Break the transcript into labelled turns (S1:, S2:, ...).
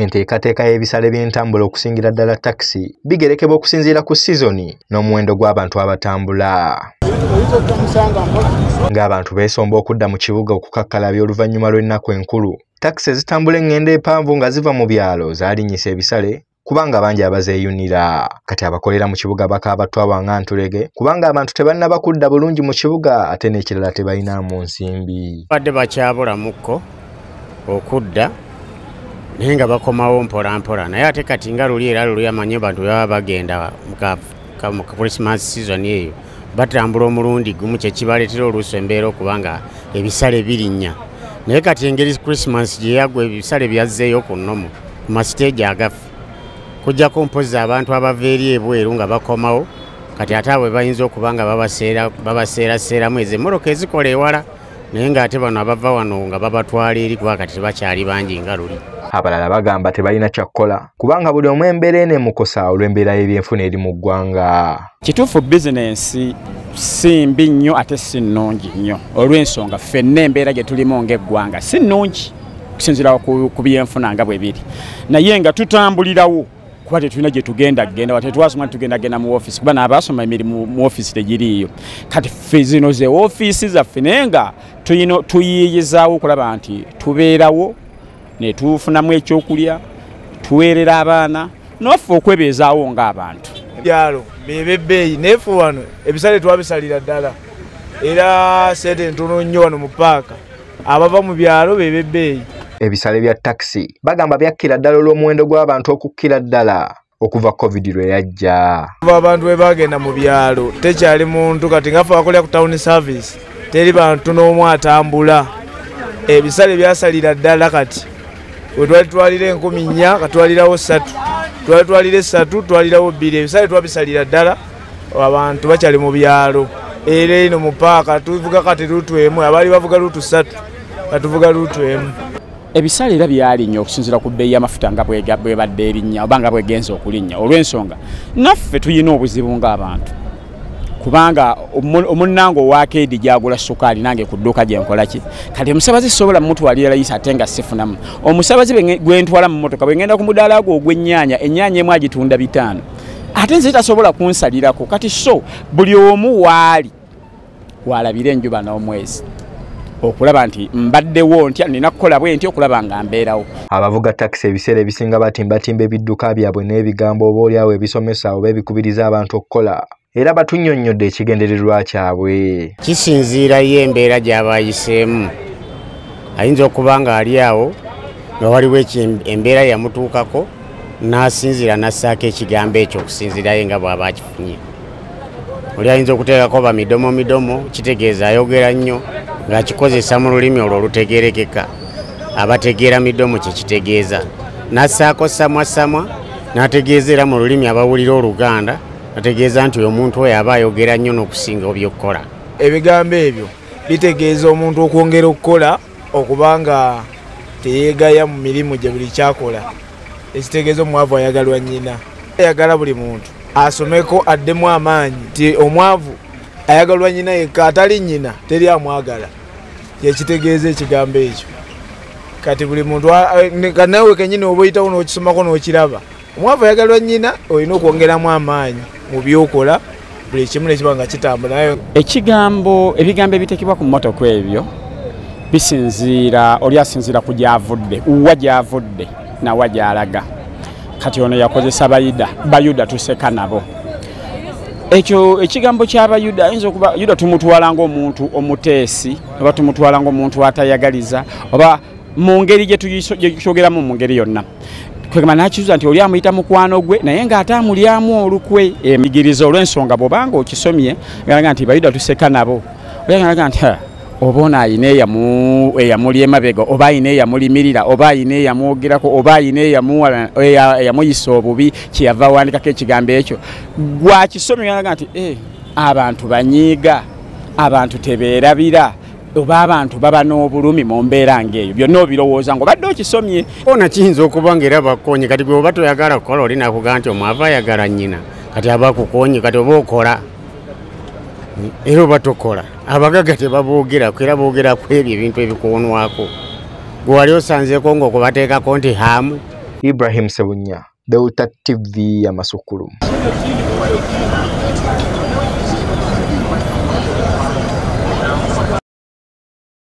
S1: enteekateeka y'ebisale by'entambula okusingira ddala takisi bigerekebwa okusinziira ku sizoni n'omuwendo gw'abantu abatambula. Ng'abantu beesomba okudda mu kibuga okukakkalabya oluvannyuma lw'ennaku enkulu. Takisi ezitambula eŋŋendo epanvu nga ziva mu byalo zaalinnyisa ebisale kubanga bangi abazeeyunira. Kati abakolera mu kibuga bakaaba twabwa nga ntulege kubanga abantu tebannaba kudda bulungi mu kibuga ate n'ekirala tebalinamu nsimbi.
S2: Badde bakyabulamuko okudda naye nga bakomawo mpolampola. Naye ate kati nga luli era luli amanyi bantu baba bagenda mu christmas season eyo batambula omulundi gumu kyekibaleetera oluusi embeera okuba nga ebisale birinnya. Naye kati engeri christmas gyeyagwa ebisale byazzeeyo ku nnomu ku masiteegi agaffe kujjako mpozi abantu abava eri ebweru nga bakomawo kati ate abo bayinza okuba nga babaseeraseeramu ezo emmoroka ezikola ewala naye ng'ate bano abava wano nga babatwala eri kuba kati tebakyali bangi nga luli
S1: abalala bagamba tebalina kyakkola kubanga buli omu embeera ene emukosa olw'embeera y'ebyenfuna eri mu ggwanga.
S3: Kituufu bizinensi si mbi nnyo ate si nnungi nnyo. Olw'ensonga ffenna embeera gye tulimu ng'eggwanga si nnungi okusinziira ku byenfuna nga bwe biri. Naye nga tutambulirawo kuba tetulina gye tugenda genda tetwasoma tugenda genda mu ofiisi kuba naabasoma emirimu mu ofiisi tegiriiyo. Kati ffe zino ze ofiisi zaffe naye nga tuyiiyizaawo okulaba nti tubeerawo netufunamu ekyokulya tuweerera abaana naffe okwebeezaawo ng'abantu.
S4: Byalo bebebbeeyi naye ffe wano ebisale twabisalira ddala. Era sente ntono nnyo wano mu paaka abava mu byalo bebebbeeyi
S1: ebisale bya takisi bagamba byakkira ddala olw'omuwendo gw'abantu okukkira ddala okuva covid lwe yajja.
S4: Abantu bwe bagenda mu byalo tekyali muntu kati ngaffe bakolera ku town service teri bantu n'omu atambula. Ebisale byasalira ddala kati we twali twalira enkumi nnya katwalirawo ssatu. Twali twalira essatu twalirawo bbiri. Ebisale twabisalira ddala abantu bakyali mu byalo. Era eno mu paaka tuvuga kati luutu emu abaali bavuga luutu ssatu katuvuga luutu emu.
S3: Ebisale era byalinnyo okusinziira ku bbeeyi y'amafuta nga bwebadde erinnya oba nga bwegenza okulinnya olw'ensonga. Naffe tuyina obuzibu ng'abantu kubanga omunnange owakeedi gyagula sukaali nange ku dduuka gyenkolaki kati omusabazi sobola mumutwalira layisi ate nga sifunamu. Omusabazi gwentwala mu motoka bwengenda ku mudaala gwo ogw'ennyaanya ennyaanya emu agitunda bitaano. Ate nze tasobola kunsalirako. Kati so buli omu waali walabire enjuba n'omwezi okulaba nti mbaddewo ntya nina kukola bwe nti okulaba nga mbeerawo.
S1: Abavuga takisi ebiseera ebisinga batimbatimba ebidduka byabwe n'ebigambo oba oliawo ebisomesa oba ebikubiriza abantu okukola era batunnyonnyodde ekigendererwa kyabwe.
S2: Kisinziira ye embeera gy'abayiseemu ayinza okuba nga ali awo nga waliwo embeera yamutuukako n'asinziira n'assaako ekigambo ekyo okusinziira ye nga bw'aba akifunye. Oli ayinza okuteekako ba midomo midomo kitegeeza ayogera nnyo ng'akikozesa mu lulimi olwo olutegerekeka abategeera midomo kyekitegeeza n'assaako samwasamwa n'ategeeza era mu lulimi abawulira oluganda ategeeza nti omuntu oyo aba ayogera nnyo n'okusinga byokkola.
S4: Ebigambo ebyo bitegeeza omuntu okwongera okukola okuba nga teyeegaya mu mirimu gye buli kyakola. Ekitegeeza omwavu ayagalwa nnyina. Ayagala buli muntu. Asomeko addemu amaanyi nti omwavu ayagalwa nnyina yekka atali nnyina teri amwagala. Kyekitegeeza ekigambo ekyo. Kati buli muntu kanawe kenyini oba oyitawo n'okisomako n'okiraba omwavu ayagalwa nnyina olina okwongeramu amaanyi mu byokola buli kimu nekiba nga kitambula naye
S3: ekigambo ebigambo ebitekebwa ku mmotoka ebyo bisinziira oli asinziira ku gyavudde wa gyavudde nawa gyalaga kati ono yakozesa bayuda bayuda tuseka nabo ekyo ekigambo ky'abayuda ayinza okuba yuda tumutwala ngaomuntu omuteesi oba tumutwala ngaomuntu atayagaliza oba mu ngeri gyetukyogeramu mu ngeri yonna kwegamba nakizuza nti oli amuyita mukwano gwe naye ng'ate amulyamu olukwe emigiriza olw'ensonga bwobanga okisomye galaga nti bayuda tuseka nabo. Oyagalaga nti oba ono ayina eyamuli emabega oba ayina eyamulimirira oba ayina eyamwogerako oba ayina eyamuyisa obubi kyeyava awandikako ekigambo ekyo. Gwakisomye galaga nti abantu banyiiga abantu tebeerabira oba abantu baba n'obulumi mu mbeera ng'eyo byonna obirowooza nga obadde okisomye.
S2: Ona kiyinza okuba nga era bakonye kati gwe oba toyagala kukola oli nakugaa nti omwava ayagala nnyina kati aba akukonye kati oba okola era oba tokola abagaga tebaboogeraku era boogeraku ebyo ebintu ebikuwonwako gwe wali osanzeeko ngaokubateekako nti haamu.
S1: Ibrahim sebunya Delta tv amasukulu